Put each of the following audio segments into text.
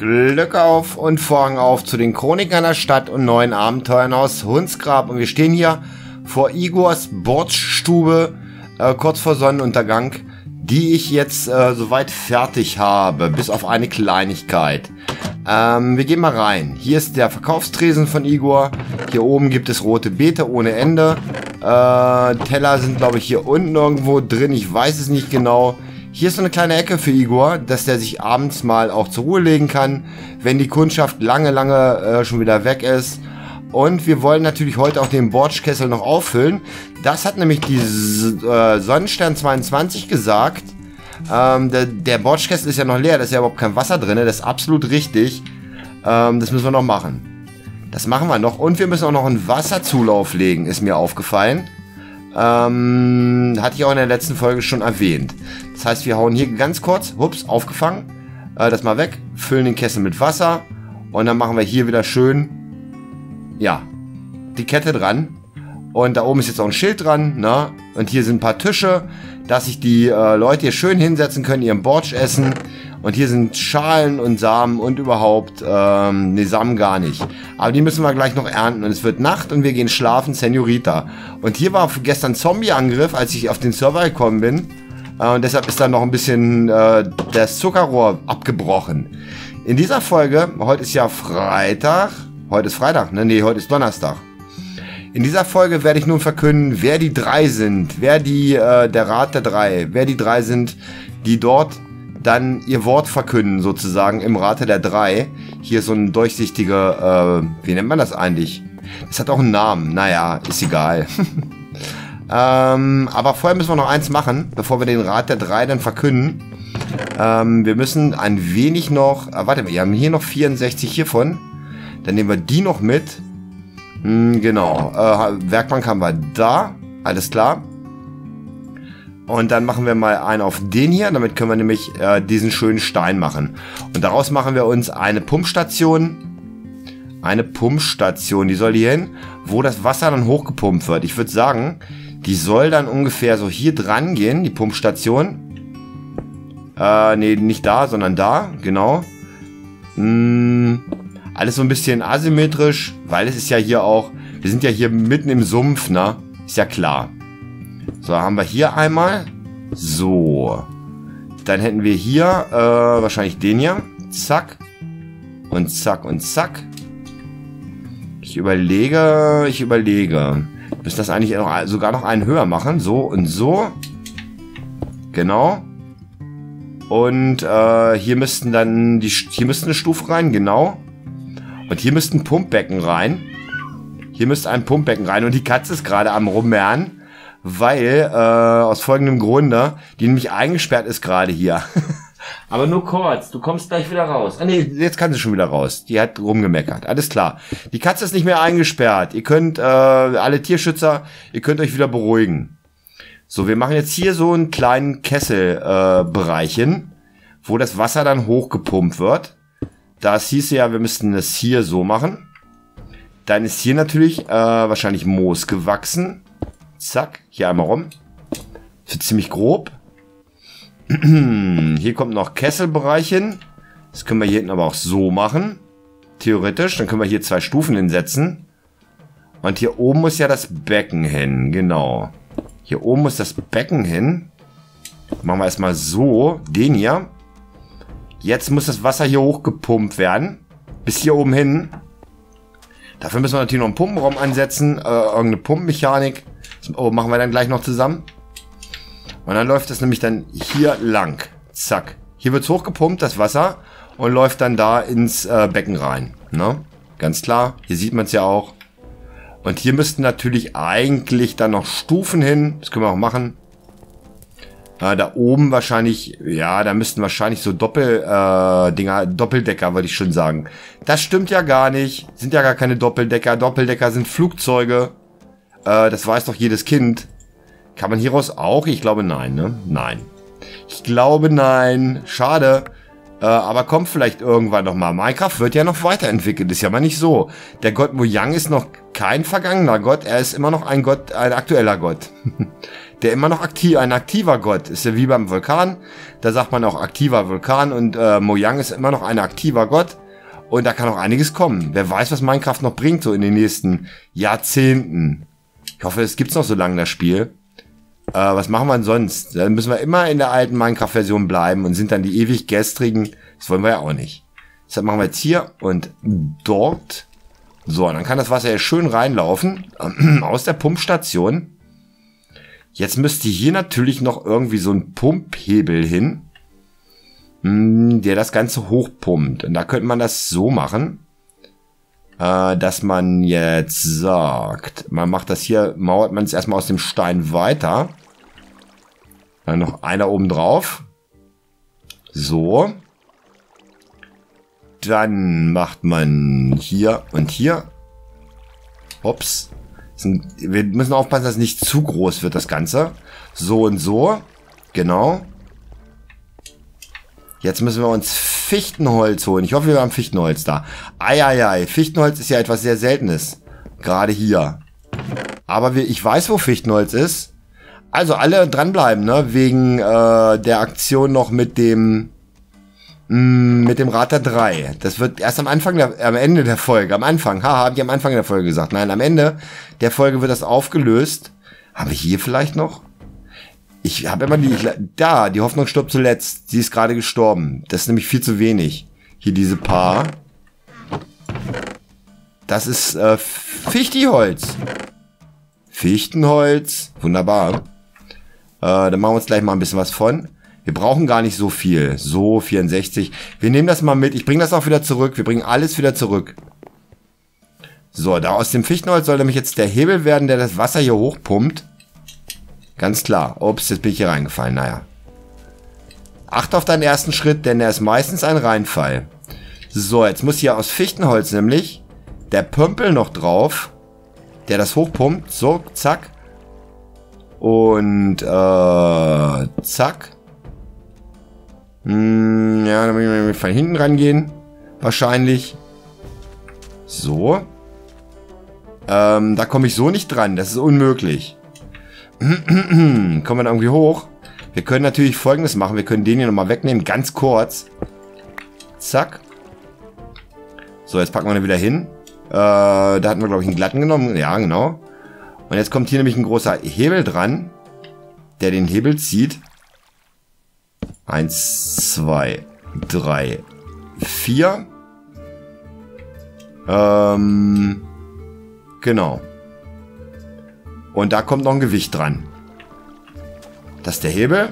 Glück auf und Vorhang auf zu den Chronikern der Stadt und neuen Abenteuern aus Hundsgrab. Und wir stehen hier vor Igors Bordstube, äh, kurz vor Sonnenuntergang, die ich jetzt äh, soweit fertig habe, bis auf eine Kleinigkeit. Ähm, wir gehen mal rein. Hier ist der Verkaufstresen von Igor. Hier oben gibt es rote Beete ohne Ende. Äh, Teller sind, glaube ich, hier unten irgendwo drin. Ich weiß es nicht genau. Hier ist so eine kleine Ecke für Igor, dass der sich abends mal auch zur Ruhe legen kann, wenn die Kundschaft lange, lange äh, schon wieder weg ist. Und wir wollen natürlich heute auch den Borchkessel noch auffüllen. Das hat nämlich die äh, Sonnenstern 22 gesagt. Ähm, der, der Borchkessel ist ja noch leer, da ist ja überhaupt kein Wasser drin. Das ist absolut richtig. Ähm, das müssen wir noch machen. Das machen wir noch. Und wir müssen auch noch einen Wasserzulauf legen, ist mir aufgefallen. Ähm, hatte ich auch in der letzten Folge schon erwähnt. Das heißt, wir hauen hier ganz kurz, hups, aufgefangen, äh, das mal weg, füllen den Kessel mit Wasser und dann machen wir hier wieder schön, ja, die Kette dran. Und da oben ist jetzt auch ein Schild dran, ne? Und hier sind ein paar Tische, dass sich die äh, Leute hier schön hinsetzen können, ihren Borsch essen. Und hier sind Schalen und Samen und überhaupt, ähm, ne, Samen gar nicht. Aber die müssen wir gleich noch ernten. Und es wird Nacht und wir gehen schlafen, Senorita. Und hier war gestern Zombie-Angriff, als ich auf den Server gekommen bin. Äh, und deshalb ist da noch ein bisschen äh, das Zuckerrohr abgebrochen. In dieser Folge, heute ist ja Freitag. Heute ist Freitag, ne? Nee, heute ist Donnerstag. In dieser Folge werde ich nun verkünden, wer die drei sind, wer die, äh, der Rat der drei, wer die drei sind, die dort dann ihr Wort verkünden, sozusagen im Rate der drei. Hier ist so ein durchsichtiger, äh, wie nennt man das eigentlich? Das hat auch einen Namen. Naja, ist egal. ähm, aber vorher müssen wir noch eins machen, bevor wir den Rat der drei dann verkünden. Ähm, wir müssen ein wenig noch, äh, warte mal, wir haben hier noch 64 hiervon. Dann nehmen wir die noch mit. Hm, genau, äh, Werkbank haben wir da. Alles klar. Und dann machen wir mal einen auf den hier. Damit können wir nämlich äh, diesen schönen Stein machen. Und daraus machen wir uns eine Pumpstation. Eine Pumpstation. Die soll hier hin, wo das Wasser dann hochgepumpt wird. Ich würde sagen, die soll dann ungefähr so hier dran gehen, die Pumpstation. Äh, nee, nicht da, sondern da. Genau. Hm, alles so ein bisschen asymmetrisch, weil es ist ja hier auch... Wir sind ja hier mitten im Sumpf, ne? Ist ja klar. So, haben wir hier einmal. So. Dann hätten wir hier äh, wahrscheinlich den hier. Zack. Und zack und zack. Ich überlege, ich überlege. Müssen das eigentlich noch, sogar noch einen höher machen. So und so. Genau. Und äh, hier müssten dann die hier müsste eine Stufe rein, genau. Und hier müsste ein Pumpbecken rein. Hier müsste ein Pumpbecken rein. Und die Katze ist gerade am Rummehren weil, äh, aus folgendem Grunde, die nämlich eingesperrt ist gerade hier. Aber nur kurz, du kommst gleich wieder raus. Ah, nee, jetzt kann sie schon wieder raus. Die hat rumgemeckert. Alles klar. Die Katze ist nicht mehr eingesperrt. Ihr könnt, äh, alle Tierschützer, ihr könnt euch wieder beruhigen. So, wir machen jetzt hier so einen kleinen Kesselbereichen, äh, wo das Wasser dann hochgepumpt wird. Das hieß ja, wir müssten das hier so machen. Dann ist hier natürlich äh, wahrscheinlich Moos gewachsen. Zack, hier einmal rum. Das wird ziemlich grob. Hier kommt noch Kesselbereich hin. Das können wir hier hinten aber auch so machen. Theoretisch. Dann können wir hier zwei Stufen hinsetzen. Und hier oben muss ja das Becken hin. Genau. Hier oben muss das Becken hin. Machen wir erstmal so. Den hier. Jetzt muss das Wasser hier hochgepumpt werden. Bis hier oben hin. Dafür müssen wir natürlich noch einen Pumpenraum ansetzen. Äh, irgendeine Pumpmechanik. Oh, machen wir dann gleich noch zusammen. Und dann läuft es nämlich dann hier lang. Zack. Hier wird es hochgepumpt, das Wasser, und läuft dann da ins äh, Becken rein. Ne? Ganz klar. Hier sieht man es ja auch. Und hier müssten natürlich eigentlich dann noch Stufen hin. Das können wir auch machen. Äh, da oben wahrscheinlich, ja, da müssten wahrscheinlich so Doppel, äh, Dinger, Doppeldecker, würde ich schon sagen. Das stimmt ja gar nicht. Sind ja gar keine Doppeldecker. Doppeldecker sind Flugzeuge. Äh, das weiß doch jedes Kind. Kann man hieraus auch? Ich glaube nein, ne? Nein. Ich glaube nein. Schade. Äh, aber kommt vielleicht irgendwann noch mal. Minecraft wird ja noch weiterentwickelt, ist ja mal nicht so. Der Gott Mojang ist noch kein vergangener Gott, er ist immer noch ein Gott, ein aktueller Gott. der immer noch aktiv, ein aktiver Gott. Ist ja wie beim Vulkan. Da sagt man auch aktiver Vulkan und äh, Mojang ist immer noch ein aktiver Gott. Und da kann auch einiges kommen. Wer weiß, was Minecraft noch bringt, so in den nächsten Jahrzehnten. Ich hoffe, es gibt's noch so lange, das Spiel. Äh, was machen wir denn sonst? Dann müssen wir immer in der alten Minecraft-Version bleiben und sind dann die ewig gestrigen. Das wollen wir ja auch nicht. Deshalb machen wir jetzt hier und dort. So, dann kann das Wasser ja schön reinlaufen aus der Pumpstation. Jetzt müsste hier natürlich noch irgendwie so ein Pumphebel hin, hm, der das Ganze hochpumpt. Und da könnte man das so machen, äh, dass man jetzt sagt, man macht das hier, mauert man es erstmal aus dem Stein weiter. Dann noch einer oben drauf. So. Dann macht man hier und hier. Ups wir müssen aufpassen, dass nicht zu groß wird, das Ganze. So und so. Genau. Jetzt müssen wir uns Fichtenholz holen. Ich hoffe, wir haben Fichtenholz da. Eieiei, Fichtenholz ist ja etwas sehr Seltenes. Gerade hier. Aber wir, ich weiß, wo Fichtenholz ist. Also alle dranbleiben, ne? Wegen äh, der Aktion noch mit dem mit dem Rater 3. Das wird erst am Anfang, der, am Ende der Folge, am Anfang, haha, habe ich am Anfang der Folge gesagt. Nein, am Ende der Folge wird das aufgelöst. Haben wir hier vielleicht noch? Ich habe immer die, da, die Hoffnung stirbt zuletzt. Sie ist gerade gestorben. Das ist nämlich viel zu wenig. Hier diese Paar. Das ist äh, Fichtiholz. Fichtenholz. Wunderbar. Äh, dann machen wir uns gleich mal ein bisschen was von. Wir brauchen gar nicht so viel. So, 64. Wir nehmen das mal mit. Ich bringe das auch wieder zurück. Wir bringen alles wieder zurück. So, da aus dem Fichtenholz soll nämlich jetzt der Hebel werden, der das Wasser hier hochpumpt. Ganz klar. Ups, jetzt bin ich hier reingefallen. Naja. Acht auf deinen ersten Schritt, denn er ist meistens ein Reinfall. So, jetzt muss hier aus Fichtenholz nämlich der Pömpel noch drauf, der das hochpumpt. So, zack. Und, äh, zack. Hm, ja, dann müssen wir von hinten rangehen. Wahrscheinlich. So. Ähm, da komme ich so nicht dran. Das ist unmöglich. Kommen wir da irgendwie hoch? Wir können natürlich folgendes machen. Wir können den hier nochmal wegnehmen. Ganz kurz. Zack. So, jetzt packen wir den wieder hin. Äh, da hatten wir, glaube ich, einen glatten genommen. Ja, genau. Und jetzt kommt hier nämlich ein großer Hebel dran, der den Hebel zieht. Eins, zwei, drei, vier. Ähm, genau. Und da kommt noch ein Gewicht dran. Das ist der Hebel.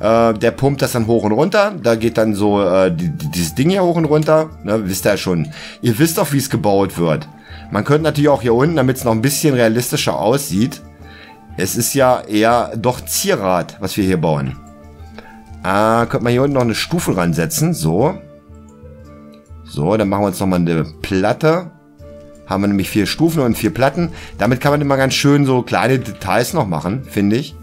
Äh, der pumpt das dann hoch und runter. Da geht dann so äh, die, die, dieses Ding hier hoch und runter. Ne, wisst ihr ja schon. Ihr wisst doch, wie es gebaut wird. Man könnte natürlich auch hier unten, damit es noch ein bisschen realistischer aussieht. Es ist ja eher doch Zierrad, was wir hier bauen. Ah, könnte man hier unten noch eine Stufe ransetzen. So. So, dann machen wir uns nochmal eine Platte. Haben wir nämlich vier Stufen und vier Platten. Damit kann man immer ganz schön so kleine Details noch machen, finde ich.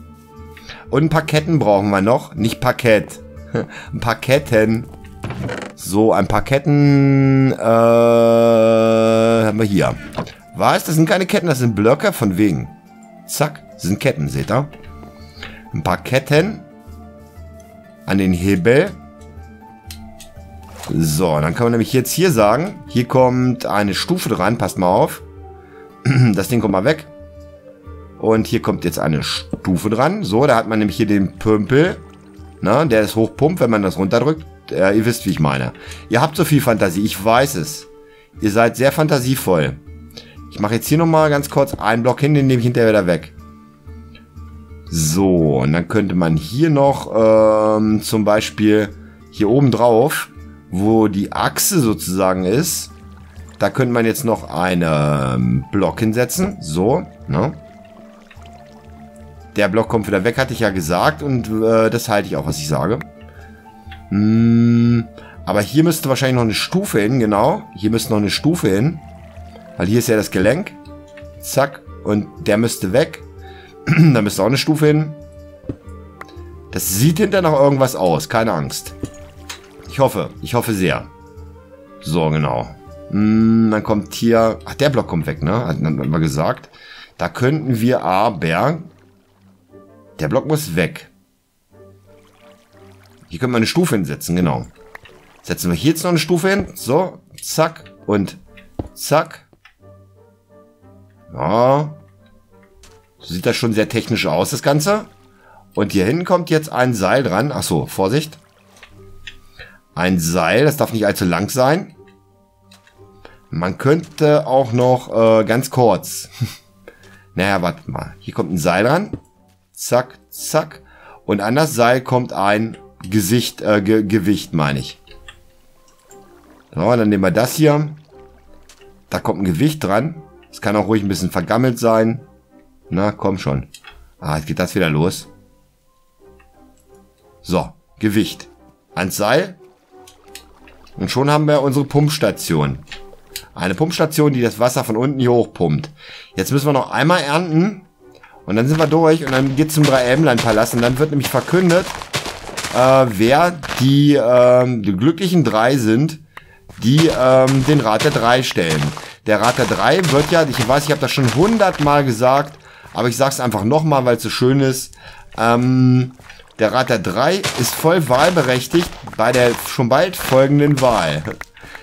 Und ein paar Ketten brauchen wir noch. Nicht Parkett. ein paar Ketten. So, ein paar Ketten äh, haben wir hier. Was? Das sind keine Ketten, das sind Blöcke von wegen. Zack, das sind Ketten, seht ihr? Ein paar Ketten an den Hebel. So, dann kann man nämlich jetzt hier sagen, hier kommt eine Stufe dran, passt mal auf. Das Ding kommt mal weg. Und hier kommt jetzt eine Stufe dran. So, da hat man nämlich hier den Pümpel. Na, der ist hochpumpt, wenn man das runterdrückt. Äh, ihr wisst, wie ich meine. Ihr habt so viel Fantasie, ich weiß es. Ihr seid sehr fantasievoll. Ich mache jetzt hier nochmal ganz kurz einen Block hin, den nehme ich hinterher wieder weg. So, und dann könnte man hier noch ähm, zum Beispiel hier oben drauf, wo die Achse sozusagen ist, da könnte man jetzt noch einen Block hinsetzen. So, ne? Der Block kommt wieder weg, hatte ich ja gesagt. Und äh, das halte ich auch, was ich sage. Hm, aber hier müsste wahrscheinlich noch eine Stufe hin, genau. Hier müsste noch eine Stufe hin. Weil hier ist ja das Gelenk. Zack. Und der müsste weg. da müsste auch eine Stufe hin. Das sieht hinterher noch irgendwas aus. Keine Angst. Ich hoffe. Ich hoffe sehr. So, genau. Hm, dann kommt hier... Ach, der Block kommt weg, ne? Hat man gesagt. Da könnten wir aber... Der Block muss weg. Hier können wir eine Stufe hinsetzen, genau. Setzen wir hier jetzt noch eine Stufe hin. So, zack und zack. Ja. So sieht das schon sehr technisch aus, das Ganze. Und hier hinten kommt jetzt ein Seil dran. Ach so, Vorsicht. Ein Seil, das darf nicht allzu lang sein. Man könnte auch noch äh, ganz kurz. naja, warte mal. Hier kommt ein Seil ran. Zack, zack. Und an das Seil kommt ein Gesicht, äh, Ge Gewicht, meine ich. So, dann nehmen wir das hier. Da kommt ein Gewicht dran. Es kann auch ruhig ein bisschen vergammelt sein. Na, komm schon. Ah, jetzt geht das wieder los. So, Gewicht. Ans Seil. Und schon haben wir unsere Pumpstation. Eine Pumpstation, die das Wasser von unten hier hochpumpt. Jetzt müssen wir noch einmal ernten. Und dann sind wir durch und dann geht's zum Drei-Elmlein-Palast. Und dann wird nämlich verkündet, äh, wer die, äh, die glücklichen drei sind, die ähm, den Rat der Drei stellen. Der Rat der Drei wird ja, ich weiß, ich habe das schon hundertmal gesagt, aber ich sage es einfach nochmal, weil es so schön ist. Ähm, der Rat der Drei ist voll wahlberechtigt bei der schon bald folgenden Wahl.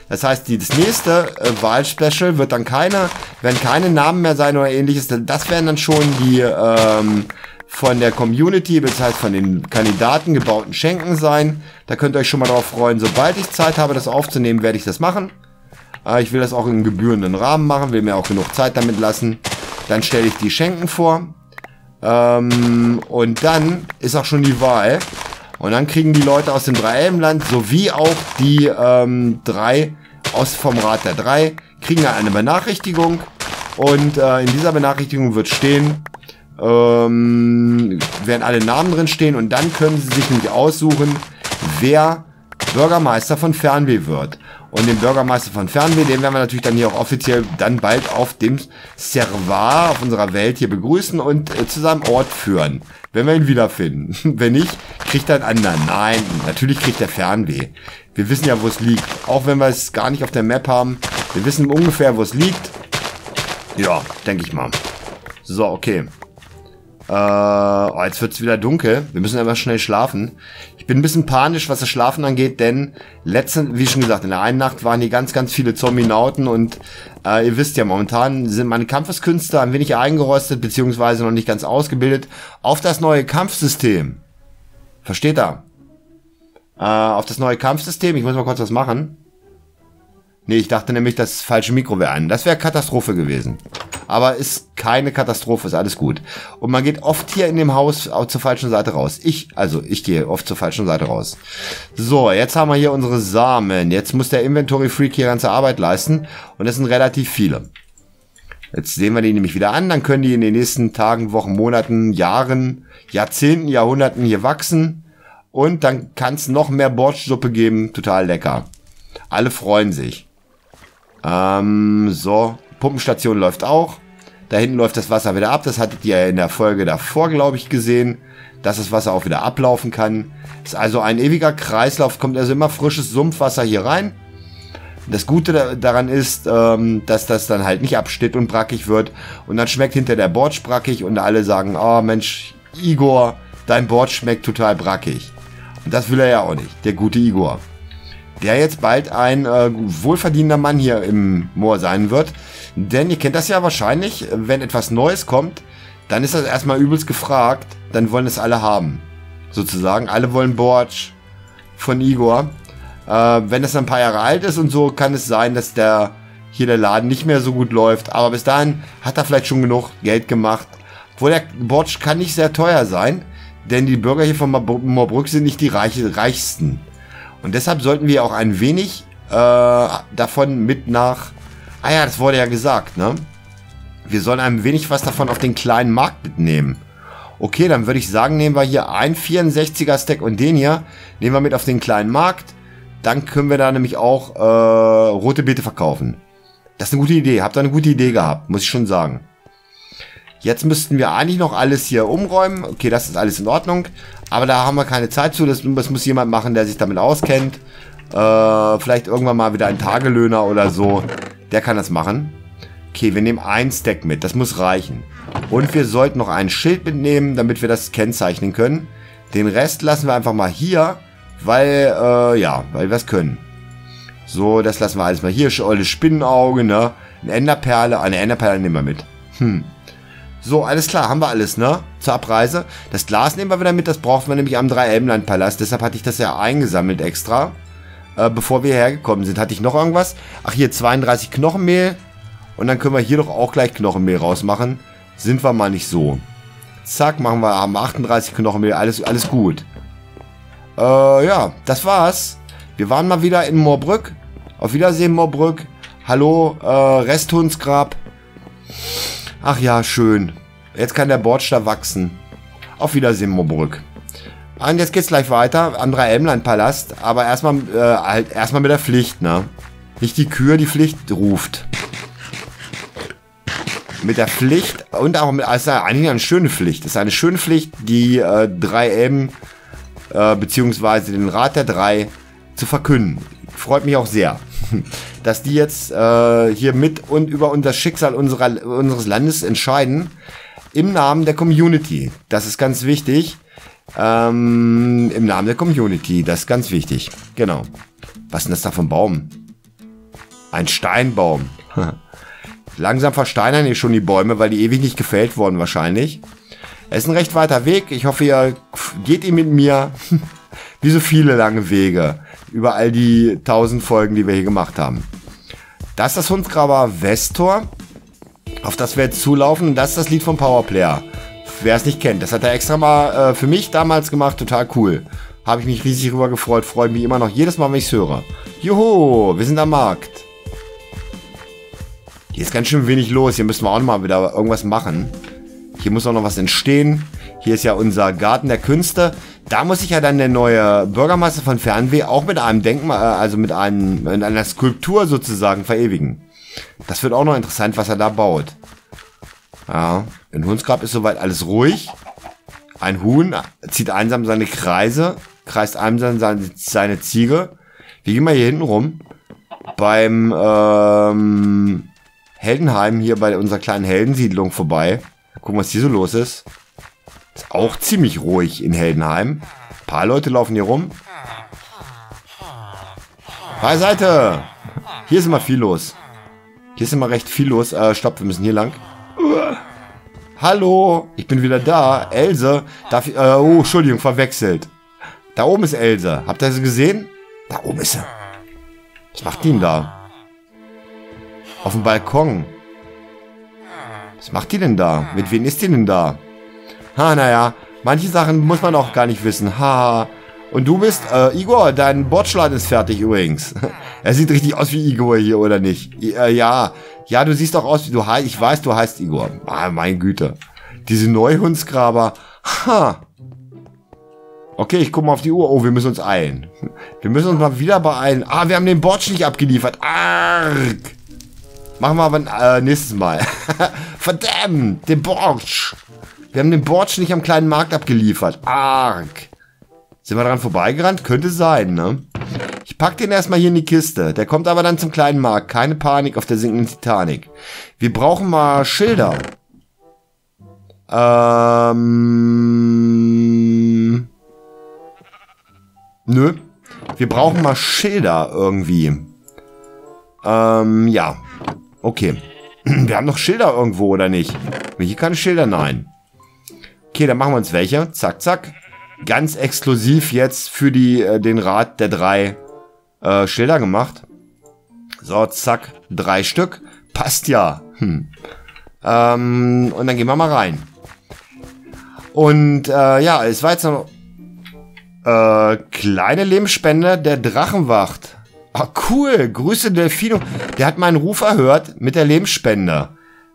Das heißt, das nächste äh, Wahlspecial wird dann keine, werden keine Namen mehr sein oder ähnliches. Das werden dann schon die ähm, von der Community, das heißt von den Kandidaten gebauten Schenken sein. Da könnt ihr euch schon mal darauf freuen. Sobald ich Zeit habe, das aufzunehmen, werde ich das machen. Äh, ich will das auch im gebührenden Rahmen machen, will mir auch genug Zeit damit lassen. Dann stelle ich die Schenken vor. Ähm, und dann ist auch schon die Wahl. Und dann kriegen die Leute aus dem Dreielemland sowie auch die ähm, drei aus vom Rat der drei kriegen dann eine Benachrichtigung. Und äh, in dieser Benachrichtigung wird stehen, ähm, werden alle Namen drin stehen und dann können sie sich nämlich aussuchen, wer Bürgermeister von Fernweh wird. Und den Bürgermeister von Fernweh, den werden wir natürlich dann hier auch offiziell dann bald auf dem Server auf unserer Welt hier begrüßen und äh, zu seinem Ort führen. Wenn wir ihn wiederfinden. Wenn nicht, kriegt er einen anderen. Nein, natürlich kriegt er Fernweh. Wir wissen ja, wo es liegt. Auch wenn wir es gar nicht auf der Map haben. Wir wissen ungefähr, wo es liegt. Ja, denke ich mal. So, okay. Äh, oh, jetzt wird's wieder dunkel. Wir müssen aber schnell schlafen. Bin ein bisschen panisch, was das Schlafen angeht, denn letzten, wie schon gesagt, in der einen Nacht waren hier ganz, ganz viele Zombie-Nauten und äh, ihr wisst ja, momentan sind meine Kampfeskünste ein wenig eingerostet, beziehungsweise noch nicht ganz ausgebildet auf das neue Kampfsystem. Versteht ihr? Äh, auf das neue Kampfsystem. Ich muss mal kurz was machen. Nee, ich dachte nämlich, das falsche Mikro wäre ein. Das wäre Katastrophe gewesen. Aber ist keine Katastrophe, ist alles gut. Und man geht oft hier in dem Haus auch zur falschen Seite raus. Ich, also ich gehe oft zur falschen Seite raus. So, jetzt haben wir hier unsere Samen. Jetzt muss der Inventory Freak hier ganze Arbeit leisten. Und das sind relativ viele. Jetzt sehen wir die nämlich wieder an. Dann können die in den nächsten Tagen, Wochen, Monaten, Jahren, Jahrzehnten, Jahrhunderten hier wachsen. Und dann kann es noch mehr Borschsuppe geben. Total lecker. Alle freuen sich. Ähm, so, Pumpenstation läuft auch. Da hinten läuft das Wasser wieder ab. Das hattet ihr ja in der Folge davor, glaube ich, gesehen, dass das Wasser auch wieder ablaufen kann. Ist also ein ewiger Kreislauf, kommt also immer frisches Sumpfwasser hier rein. Das Gute daran ist, ähm, dass das dann halt nicht absteht und brackig wird. Und dann schmeckt hinter der Bord brackig und alle sagen, oh Mensch, Igor, dein Bord schmeckt total brackig. Und das will er ja auch nicht, der gute Igor der jetzt bald ein äh, wohlverdienender Mann hier im Moor sein wird. Denn ihr kennt das ja wahrscheinlich, wenn etwas Neues kommt, dann ist das erstmal übelst gefragt, dann wollen es alle haben. Sozusagen, alle wollen Borch von Igor. Äh, wenn es ein paar Jahre alt ist und so, kann es sein, dass der hier der Laden nicht mehr so gut läuft. Aber bis dahin hat er vielleicht schon genug Geld gemacht. Obwohl der Borch kann nicht sehr teuer sein, denn die Bürger hier von Moorbrück sind nicht die reichsten. Und deshalb sollten wir auch ein wenig äh, davon mit nach... Ah ja, das wurde ja gesagt, ne? Wir sollen ein wenig was davon auf den kleinen Markt mitnehmen. Okay, dann würde ich sagen, nehmen wir hier ein 64er Stack und den hier nehmen wir mit auf den kleinen Markt. Dann können wir da nämlich auch äh, rote Beete verkaufen. Das ist eine gute Idee. Habt ihr eine gute Idee gehabt, muss ich schon sagen. Jetzt müssten wir eigentlich noch alles hier umräumen. Okay, das ist alles in Ordnung. Aber da haben wir keine Zeit zu. Das, das muss jemand machen, der sich damit auskennt. Äh, vielleicht irgendwann mal wieder ein Tagelöhner oder so. Der kann das machen. Okay, wir nehmen ein Stack mit. Das muss reichen. Und wir sollten noch ein Schild mitnehmen, damit wir das kennzeichnen können. Den Rest lassen wir einfach mal hier, weil, äh, ja, weil wir es können. So, das lassen wir alles mal hier. Olles Spinnenauge, ne? Eine Enderperle. Eine Enderperle nehmen wir mit. Hm. So, alles klar, haben wir alles, ne? Zur Abreise. Das Glas nehmen wir wieder mit, das brauchen wir nämlich am Drei-Elbenland-Palast. Deshalb hatte ich das ja eingesammelt extra. Äh, bevor wir hergekommen sind. Hatte ich noch irgendwas? Ach, hier 32 Knochenmehl. Und dann können wir hier doch auch gleich Knochenmehl rausmachen. Sind wir mal nicht so. Zack, machen wir, haben 38 Knochenmehl. Alles, alles gut. Äh, ja, das war's. Wir waren mal wieder in Moorbrück. Auf Wiedersehen, Moorbrück. Hallo, äh, Resthundsgrab. Ach ja, schön. Jetzt kann der Bordstar wachsen. Auf Wiedersehen, Moorbrück. Und jetzt geht's gleich weiter. Am Drei-Elmlein-Palast. Aber erstmal, äh, halt, erstmal mit der Pflicht, ne? Nicht die Kür, die Pflicht ruft mit der Pflicht und auch mit, also eigentlich eine schöne Pflicht. Es ist eine schöne Pflicht, die äh, 3M äh, beziehungsweise den Rat der drei zu verkünden. Freut mich auch sehr, dass die jetzt äh, hier mit und über unser Schicksal unserer, unseres Landes entscheiden im Namen der Community. Das ist ganz wichtig. Ähm, Im Namen der Community, das ist ganz wichtig. Genau. Was ist denn das da für ein Baum? Ein Steinbaum. Langsam versteinern hier schon die Bäume, weil die ewig nicht gefällt wurden wahrscheinlich. Es ist ein recht weiter Weg. Ich hoffe, ihr geht ihn mit mir. Wie so viele lange Wege. Über all die tausend Folgen, die wir hier gemacht haben. Das ist das Hundsgraber Westtor, auf das wir jetzt zulaufen. Und das ist das Lied vom Powerplayer. Wer es nicht kennt, das hat er extra mal äh, für mich damals gemacht. Total cool. Habe ich mich riesig rüber gefreut. Freue mich immer noch jedes Mal, wenn ich es höre. Juhu, wir sind am Markt. Hier ist ganz schön wenig los. Hier müssen wir auch noch mal wieder irgendwas machen. Hier muss auch noch was entstehen. Hier ist ja unser Garten der Künste. Da muss sich ja dann der neue Bürgermeister von Fernweh auch mit einem Denkmal, äh, also mit, einem, mit einer Skulptur sozusagen verewigen. Das wird auch noch interessant, was er da baut. Ja, in Hunsgrab ist soweit alles ruhig. Ein Huhn zieht einsam seine Kreise, kreist einsam seine, seine Ziege. Wir gehen mal hier hinten rum. Beim ähm, Heldenheim hier bei unserer kleinen Heldensiedlung vorbei. Gucken, was hier so los ist. Ist auch ziemlich ruhig in Heldenheim. Ein paar Leute laufen hier rum. Beiseite! Hier ist immer viel los. Hier ist immer recht viel los. Äh, stopp, wir müssen hier lang. Hallo, ich bin wieder da. Else. Darf ich, äh, oh, Entschuldigung, verwechselt. Da oben ist Else. Habt ihr sie gesehen? Da oben ist sie. Was macht die denn da? Auf dem Balkon. Was macht die denn da? Mit wem ist die denn da? Ha, naja. Manche Sachen muss man auch gar nicht wissen. Ha. Und du bist, äh, Igor, dein Bordschlag ist fertig übrigens. er sieht richtig aus wie Igor hier, oder nicht? Äh, ja. Ja, du siehst doch aus wie du heißt. Ich weiß, du heißt Igor. Ah, mein Güte. Diese Neuhundsgraber. Ha. Okay, ich gucke mal auf die Uhr. Oh, wir müssen uns eilen. Wir müssen uns mal wieder beeilen. Ah, wir haben den Bordsch nicht abgeliefert. Arg. Machen wir aber äh, nächstes Mal. Verdammt, den Borsch. Wir haben den Borsch nicht am kleinen Markt abgeliefert. Arg. Sind wir dran vorbeigerannt? Könnte sein, ne? Ich pack den erstmal hier in die Kiste. Der kommt aber dann zum kleinen Markt. Keine Panik auf der sinkenden Titanic. Wir brauchen mal Schilder. Ähm... Nö. Wir brauchen mal Schilder irgendwie. Ähm, ja. Okay. Wir haben noch Schilder irgendwo, oder nicht? Hier keine Schilder? Nein. Okay, dann machen wir uns welche. Zack, zack. Ganz exklusiv jetzt für die, äh, den Rat der drei äh, Schilder gemacht. So, zack. Drei Stück. Passt ja. Hm. Ähm, und dann gehen wir mal rein. Und äh, ja, es war jetzt noch äh, kleine Lebensspende der Drachenwacht. Ah, cool. Grüße Delfino. Der hat meinen Ruf erhört mit der Lebensspende.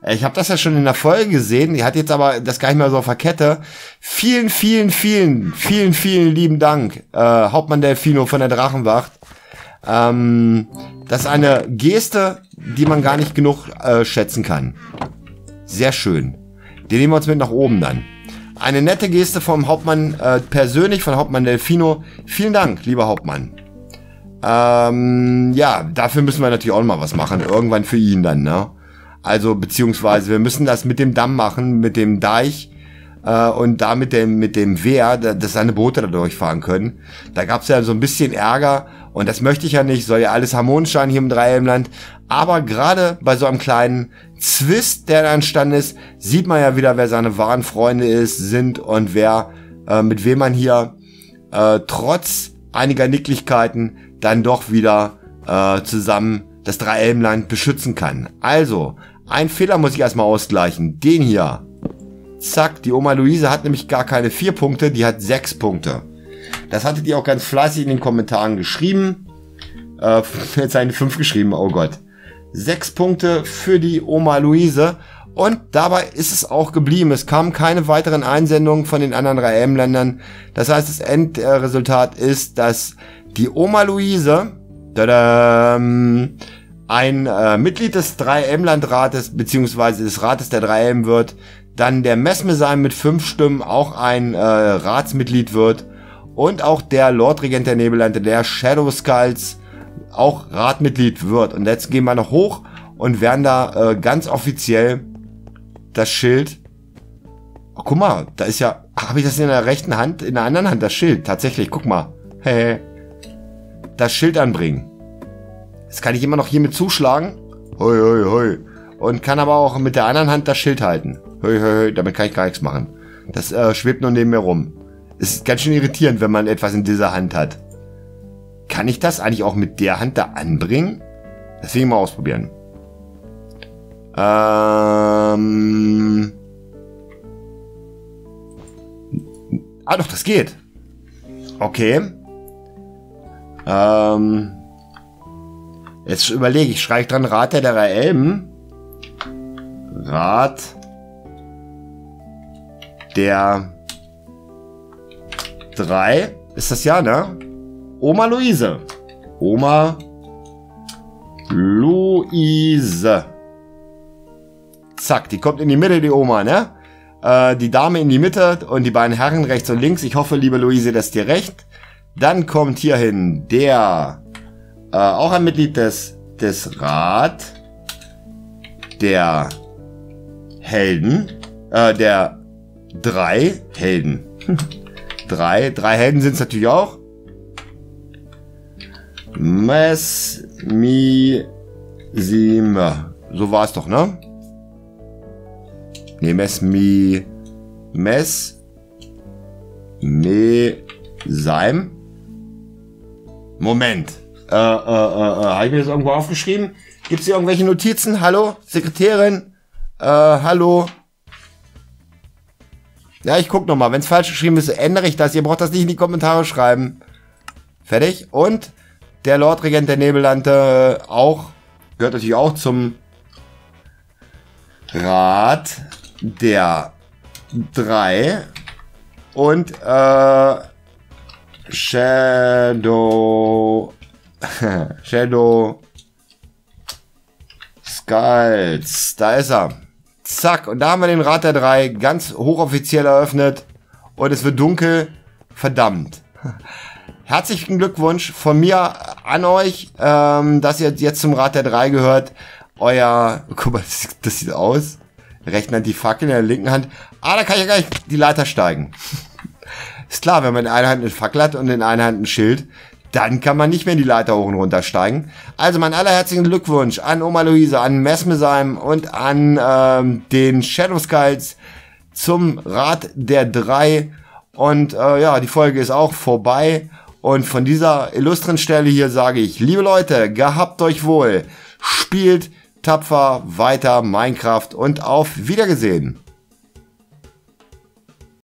Ich habe das ja schon in der Folge gesehen. Die hat jetzt aber das gar nicht mehr so auf der Kette. Vielen, vielen, vielen, vielen, vielen lieben Dank, äh, Hauptmann Delfino von der Drachenwacht. Ähm, das ist eine Geste, die man gar nicht genug äh, schätzen kann. Sehr schön. Den nehmen wir uns mit nach oben dann. Eine nette Geste vom Hauptmann äh, persönlich, von Hauptmann Delfino. Vielen Dank, lieber Hauptmann. Ähm, ja, dafür müssen wir natürlich auch noch mal was machen. Irgendwann für ihn dann, ne? Also, beziehungsweise wir müssen das mit dem Damm machen, mit dem Deich äh, und da mit dem, mit dem Wehr, dass seine Boote da durchfahren können. Da gab's ja so ein bisschen Ärger und das möchte ich ja nicht, soll ja alles harmonisch sein hier im Dreieimland. Aber gerade bei so einem kleinen Zwist, der da entstanden ist, sieht man ja wieder, wer seine wahren Freunde ist, sind und wer, äh, mit wem man hier äh, trotz einiger Nicklichkeiten dann doch wieder äh, zusammen das Dreieimland beschützen kann. Also, ein Fehler muss ich erstmal ausgleichen. Den hier. Zack, die Oma Luise hat nämlich gar keine vier Punkte, die hat sechs Punkte. Das hattet ihr auch ganz fleißig in den Kommentaren geschrieben. Äh, jetzt eine fünf geschrieben, oh Gott. Sechs Punkte für die Oma Luise. Und dabei ist es auch geblieben. Es kamen keine weiteren Einsendungen von den anderen 3M-Ländern. Das heißt, das Endresultat ist, dass die Oma Luise ein äh, Mitglied des 3M-Landrates beziehungsweise des Rates der 3M wird, dann der Messmesein mit fünf Stimmen auch ein äh, Ratsmitglied wird und auch der Lordregent der Nebellande, der Shadow Skulls, auch Ratmitglied wird. Und jetzt gehen wir noch hoch und werden da äh, ganz offiziell das Schild. Oh, guck mal, da ist ja. Habe ich das in der rechten Hand? In der anderen Hand das Schild. Tatsächlich, guck mal. Hey. Das Schild anbringen. Das kann ich immer noch hiermit zuschlagen. Hoi, hoi, hoi. Und kann aber auch mit der anderen Hand das Schild halten. Hoi, hoi, hoi. Damit kann ich gar nichts machen. Das äh, schwebt nur neben mir rum. Es ist ganz schön irritierend, wenn man etwas in dieser Hand hat. Kann ich das eigentlich auch mit der Hand da anbringen? Das will ich mal ausprobieren. Ähm. Ah, doch, das geht. Okay. Ähm. Jetzt überlege ich, schreibe ich dran Rat der drei Elben. Rat der drei. Ist das ja, ne? Oma Luise. Oma Luise. Zack, die kommt in die Mitte, die Oma, ne? Äh, die Dame in die Mitte und die beiden Herren rechts und links. Ich hoffe, liebe Luise, das ist dir recht. Dann kommt hierhin der, äh, auch ein Mitglied des, des Rat der Helden, äh, der drei Helden. drei, drei Helden sind es natürlich auch. Mesmisime. So war es doch, ne? Ne, Mesmi. Mes. Me. Seim. Moment. Äh, äh, äh, äh, habe ich mir das irgendwo aufgeschrieben? Gibt es hier irgendwelche Notizen? Hallo? Sekretärin? Äh, hallo? Ja, ich guck nochmal. Wenn es falsch geschrieben ist, ändere ich das. Ihr braucht das nicht in die Kommentare schreiben. Fertig. Und der Lordregent der Nebellande auch, gehört natürlich auch zum Rat der drei. Und äh, Shadow Shadow Skulls. Da ist er. Zack. Und da haben wir den Rat der drei ganz hochoffiziell eröffnet. Und es wird dunkel. Verdammt. Herzlichen Glückwunsch von mir an euch, ähm, dass ihr jetzt zum Rat der drei gehört. Euer, guck mal, das, das sieht aus. Rechten Hand die Fackel, in der linken Hand. Ah, da kann ich ja gleich die Leiter steigen. Ist klar, wenn man in einer Hand eine Fackel hat und in einer Hand ein Schild, dann kann man nicht mehr in die Leiter hoch und runter steigen. Also mein allerherzlichen Glückwunsch an Oma Luise, an Messmesheim und an ähm, den Shadow Skulls zum Rat der drei. Und äh, ja, die Folge ist auch vorbei. Und von dieser illustren Stelle hier sage ich, liebe Leute, gehabt euch wohl, spielt tapfer weiter Minecraft und auf Wiedergesehen.